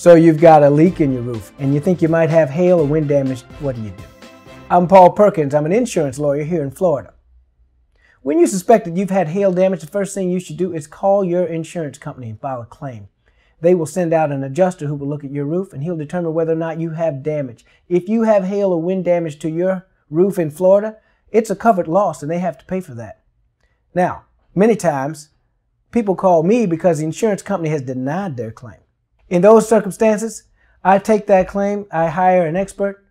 So you've got a leak in your roof and you think you might have hail or wind damage. What do you do? I'm Paul Perkins. I'm an insurance lawyer here in Florida. When you suspect that you've had hail damage, the first thing you should do is call your insurance company and file a claim. They will send out an adjuster who will look at your roof and he'll determine whether or not you have damage. If you have hail or wind damage to your roof in Florida, it's a covered loss and they have to pay for that. Now, many times, people call me because the insurance company has denied their claim. In those circumstances, I take that claim, I hire an expert,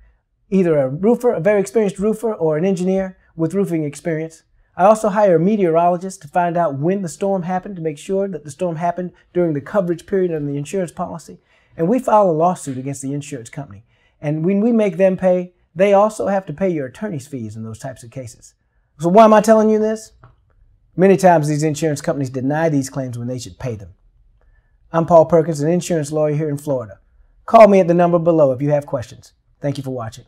either a roofer, a very experienced roofer, or an engineer with roofing experience. I also hire a meteorologist to find out when the storm happened to make sure that the storm happened during the coverage period of the insurance policy. And we file a lawsuit against the insurance company. And when we make them pay, they also have to pay your attorney's fees in those types of cases. So why am I telling you this? Many times these insurance companies deny these claims when they should pay them. I'm Paul Perkins, an insurance lawyer here in Florida. Call me at the number below if you have questions. Thank you for watching.